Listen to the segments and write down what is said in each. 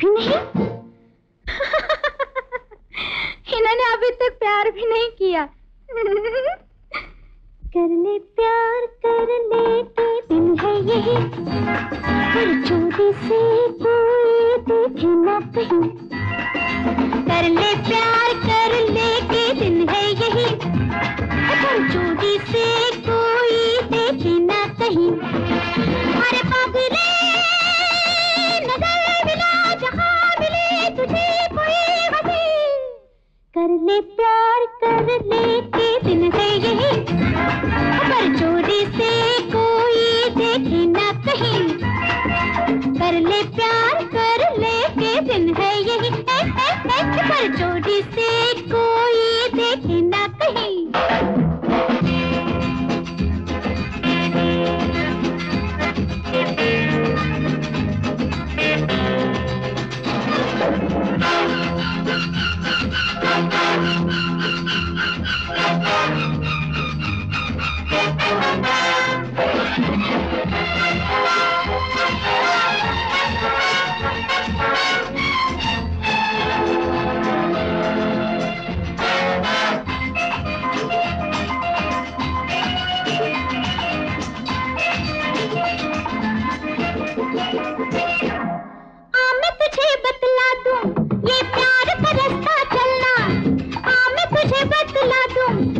भी नहीं? इन्होंने अभी तक प्यार भी नहीं किया। कर ले प्यार कर ले के दिन है यही। पर चोरी से कोई देखे ना कहीं। कर ले प्यार कर ले के दिन है यही। पर चोरी से कोई देखे ना कहीं। ले प्यार कर के दिन यही। पर चोरी से कोई देखे ना कहीं। कर ले प्यार कर ले के दिन है यही। ए, ए, ए, पर चोरी से कोई देखे ना कहीं।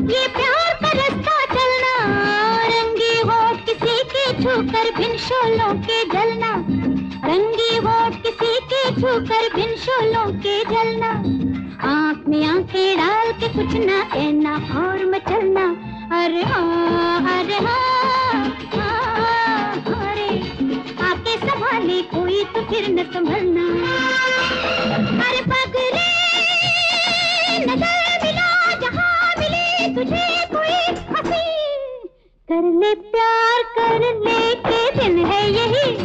ये प्यार का रास्ता चलना रंगी होठ किसी के छूकर भिन शोलों के जलना। रंगी होठ किसी के छूकर भिन शोलों के जलना। आँख में आँखें डाल के कुछ ना कहना और मचलना। अरे हाँ अरे हाँ, हाँ अरे आके संभाले कोई तो फिर न संभलना। कर ले प्यार कर ले के दिन है यही।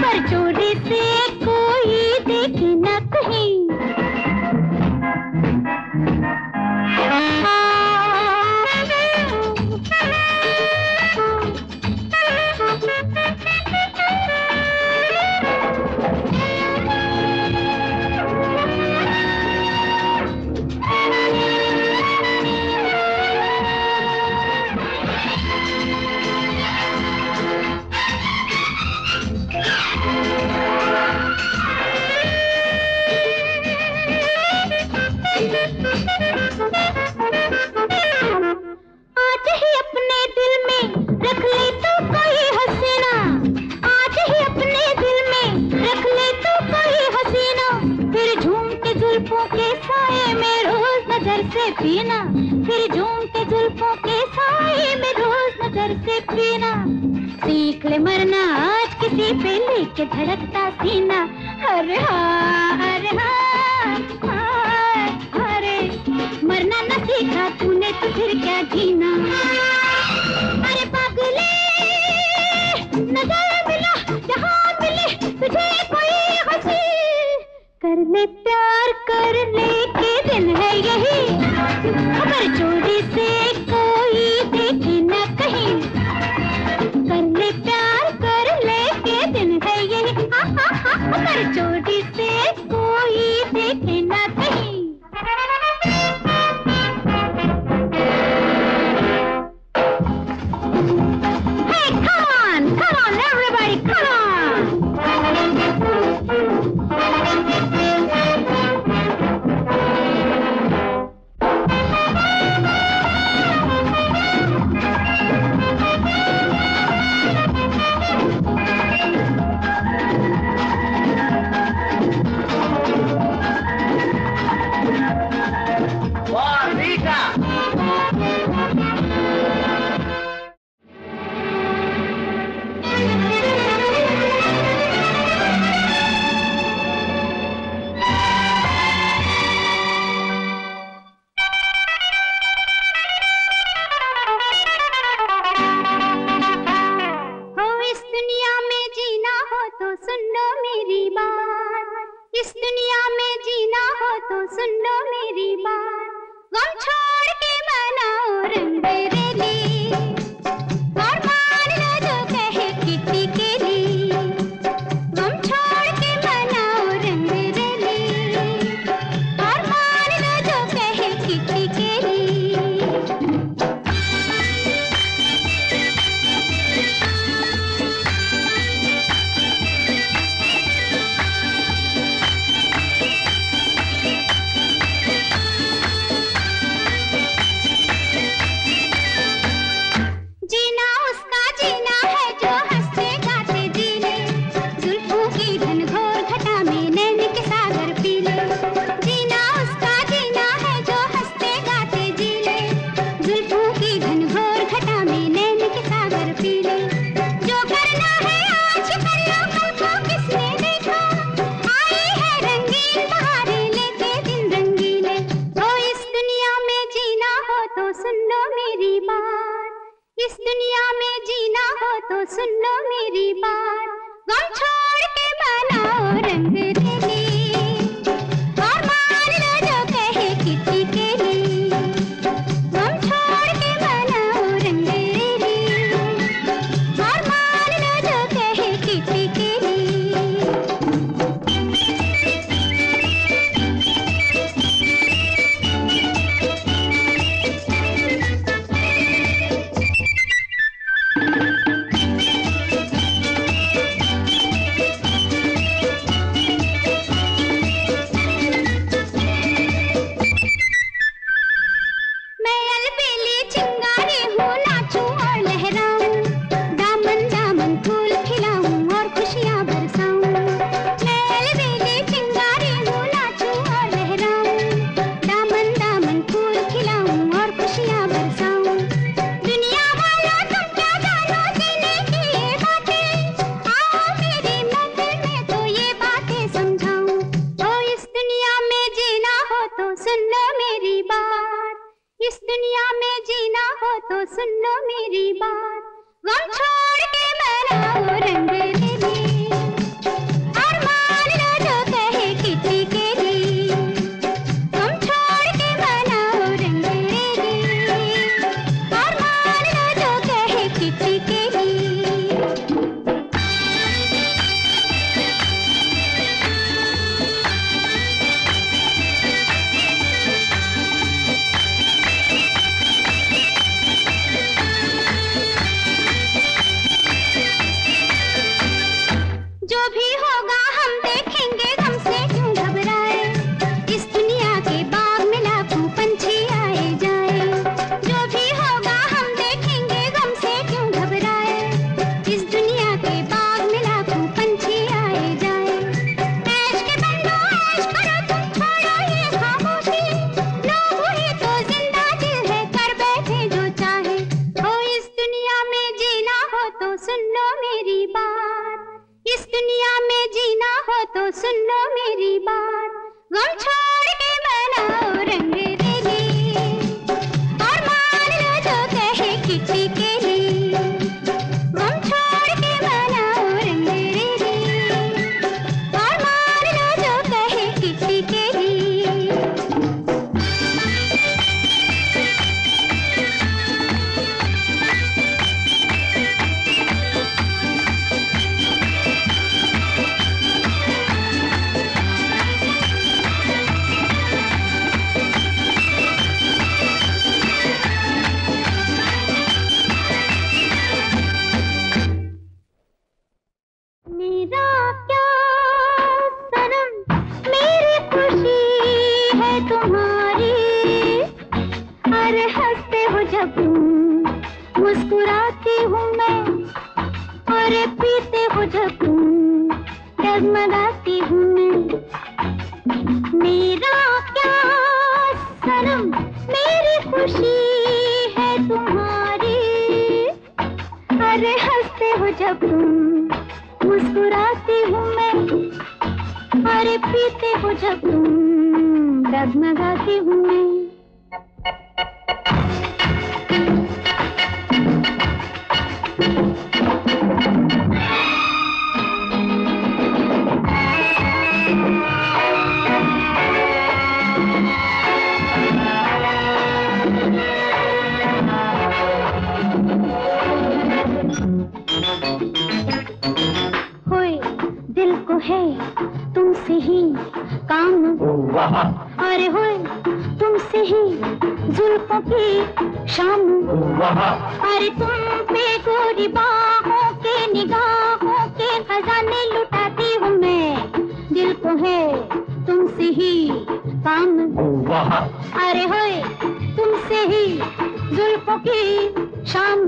पर चोरी से लेके धड़कता सीना। अरे हाँ अरे हाँ, हाँ अरे मरना न सीखा तूने तो फिर क्या जीना। अरे पागले नज़र मिला जहाँ मिले तुझे कोई हँसी। कर ले प्यार कर ले के दिन है यही। डगमगाती हूँ मैं तुमसे ही काम। अरे हो तुमसे ही जुल्फों की शाम। अरे तुम पे गोरी बाहों के निगाहों के खजाने लुटाती हूँ मैं। दिल को है तुमसे ही काम। अरे हो तुमसे ही जुल्फों की शाम।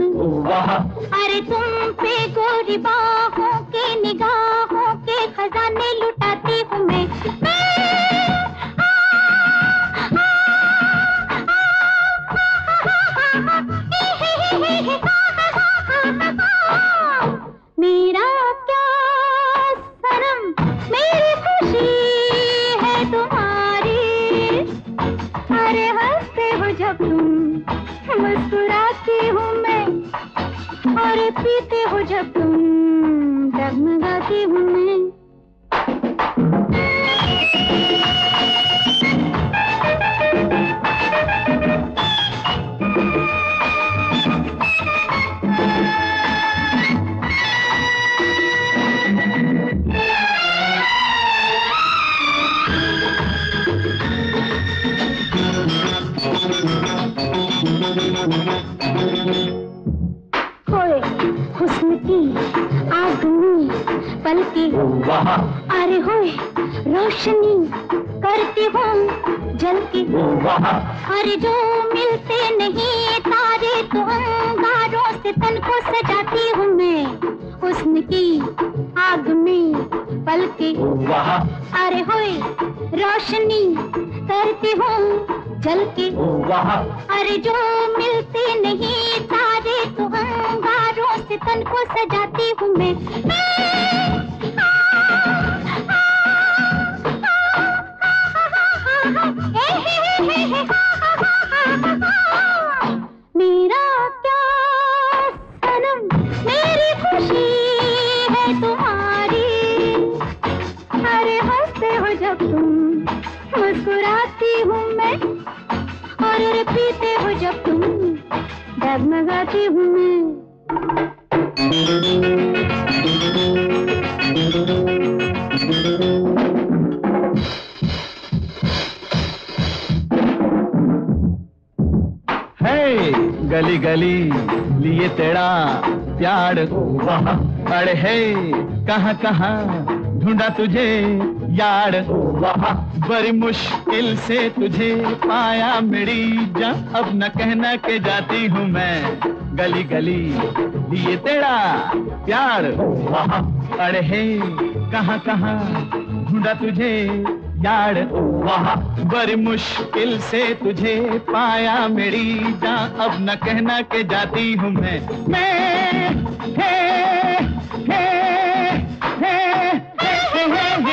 अरे तुम पे गोरी बाहों के निगाहों के खजाने लुटाती हूँ मैं। पलके अरे होए रोशनी करती हूँ जल के। अरे जो मिलते नहीं तारे तो अंगारों से तन को सजाती हूँ मैं। हुस्न की आग में पलके अरे होए रोशनी करती हूँ जल के। अरे जो मिलते नहीं सारे तो अंगारों से तन को सजाती हूँ मैं डगमगाती हूँ मैं। गली गली, लिए तेरा प्यार अरे है कहाँ कहाँ, ढूंढा तुझे यार। बड़ी मुश्किल से तुझे पाया मेरी जा अब न कहना के जाती हूँ मैं गली गली। लिए तेरा प्यार अरे है, कहाँ कहाँ ढूंढा तुझे यार। बड़ी मुश्किल से तुझे पाया मेरी जान अब न कहना के जाती हूँ मैं। मैं हे हे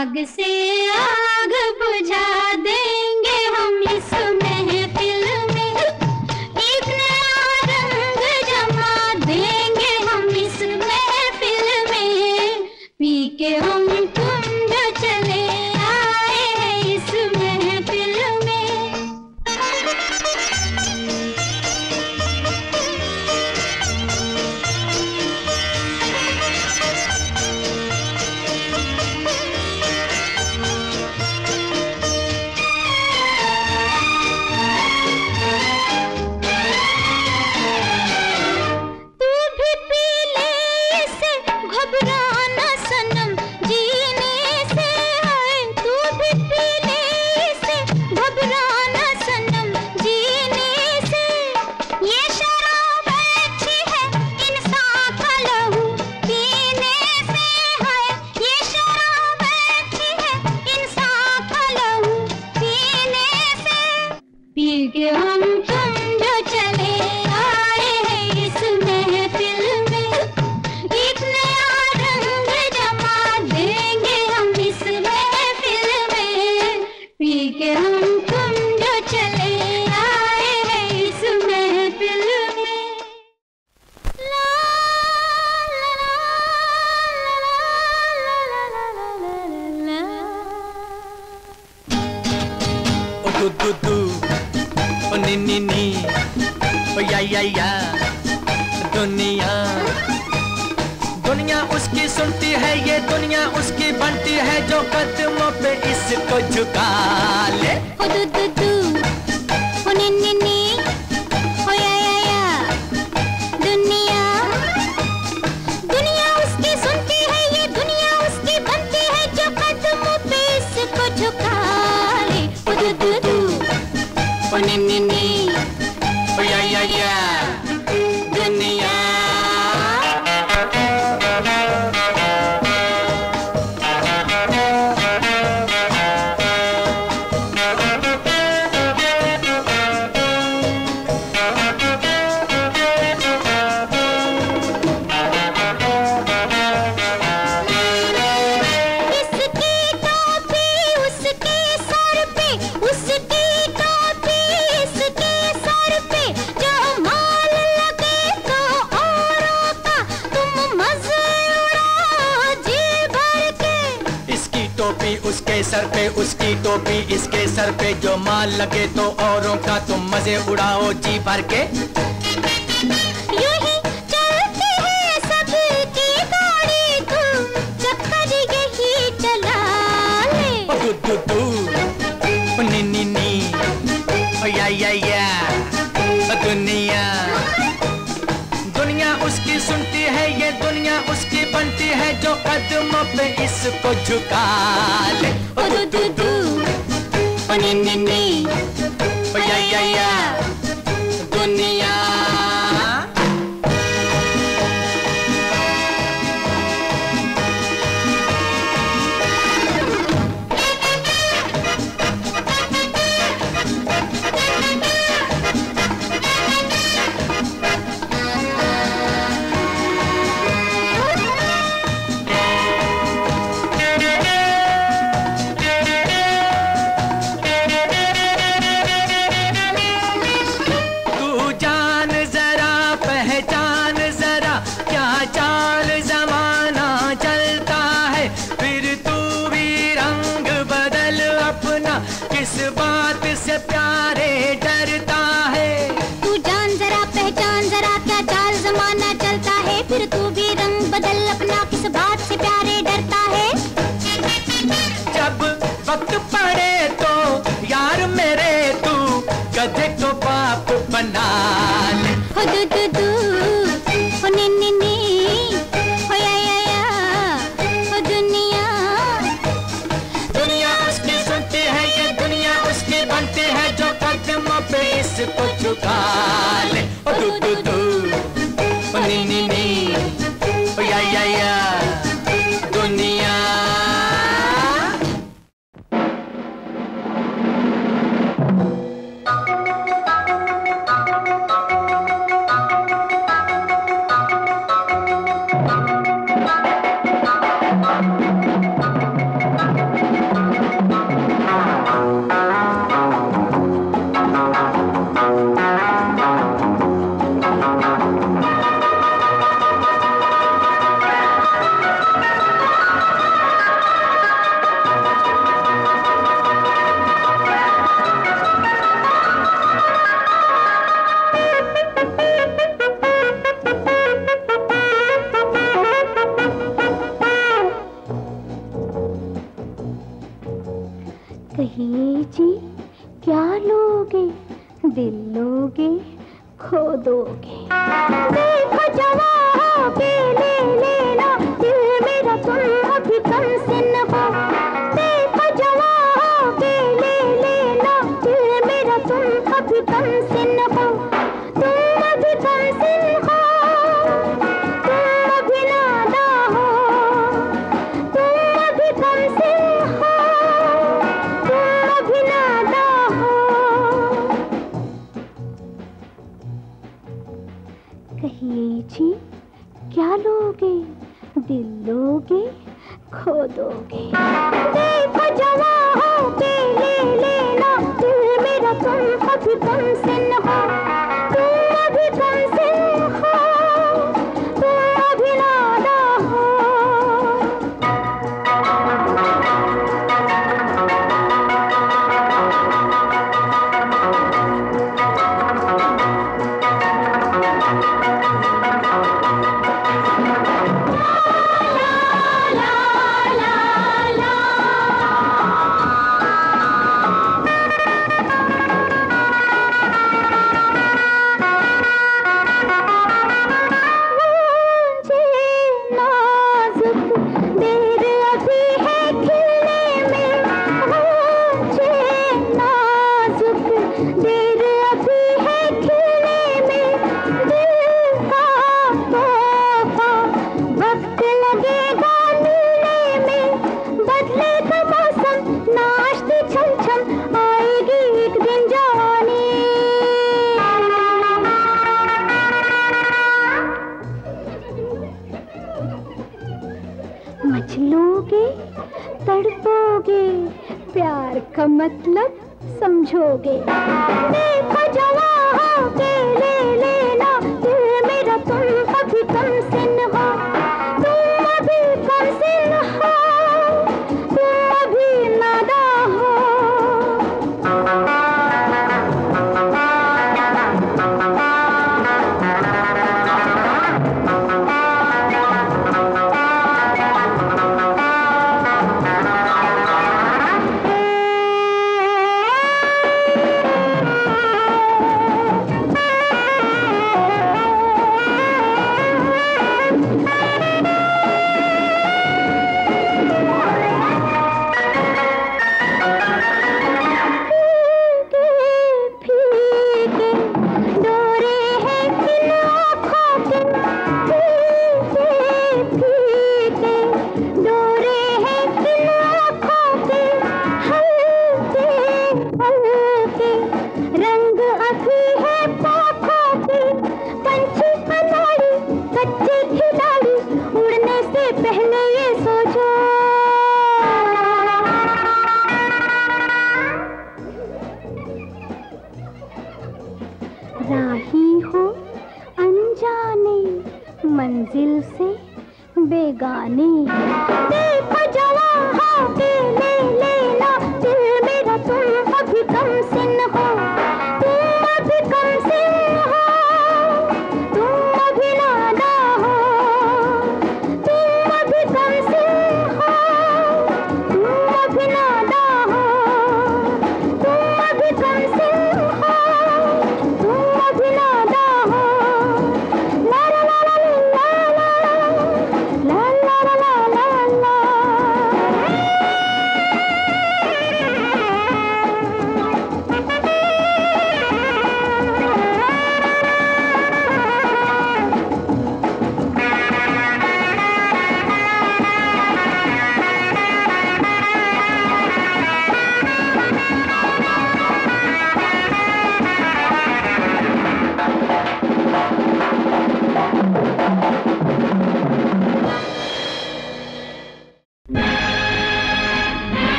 आग से आग बुझा दे। तुम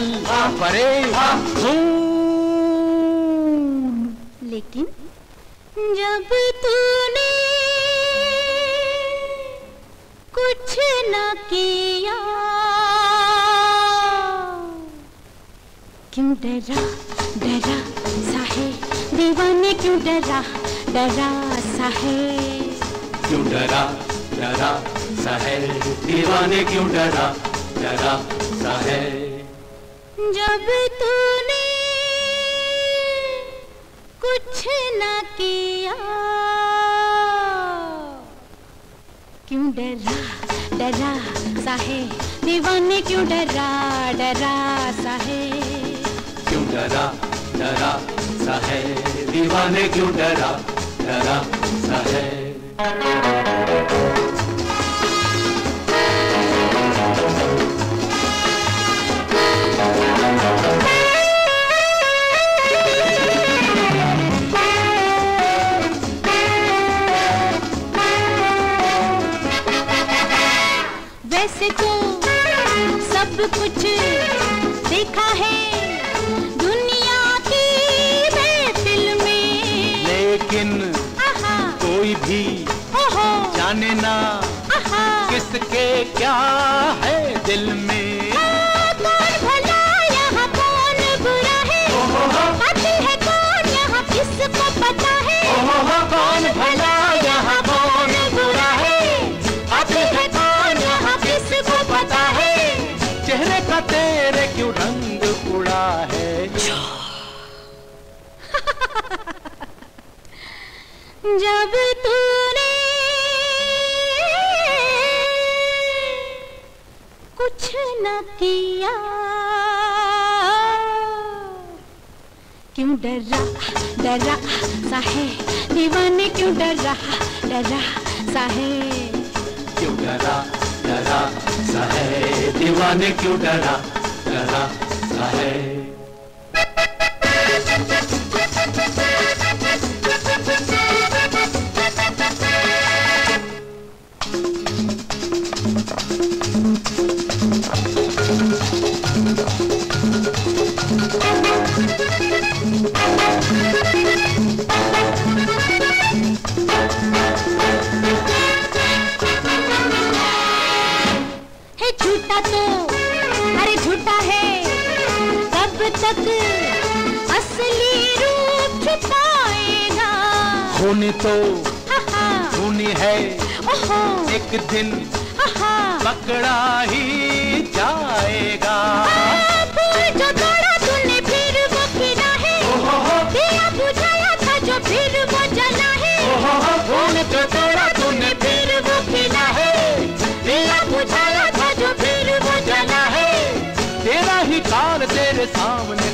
छल परे लेकिन जब तूने कुछ न किया, क्यों डरा डरा सा है दीवाने क्यों डरा डरा सा है क्यों डरा डरा सा है दीवाने क्यों डरा डरा सा है जब तूने कुछ न किया, क्यों डरा डरा सा है दीवाने क्यों डरा डरा सा है क्यों डरा डरा सा है दीवाने क्यों डरा डरा सा वैसे तो सब कुछ देखा है। दुनिया की महफिल में। लेकिन कोई भी जाने ना किसके क्या है। कुछ न किया। क्यों डरा डरा सा है दीवाने क्यों डर, डरा डरा सा है क्यों डरा डरा सा है दीवाने क्यों डरा डरा सा है खूनी तो हा खूनी है। एक दिन पकड़ा ही जाएगा। जो तोड़ा तूने फिर वो है। दिया बुझाया था जो फिर वो जला है। फूल जो तोड़ा तूने फिर वो खिला है। दिया बुझाया था जो फिर वो जला है। तेरा ही काल तेरे सामने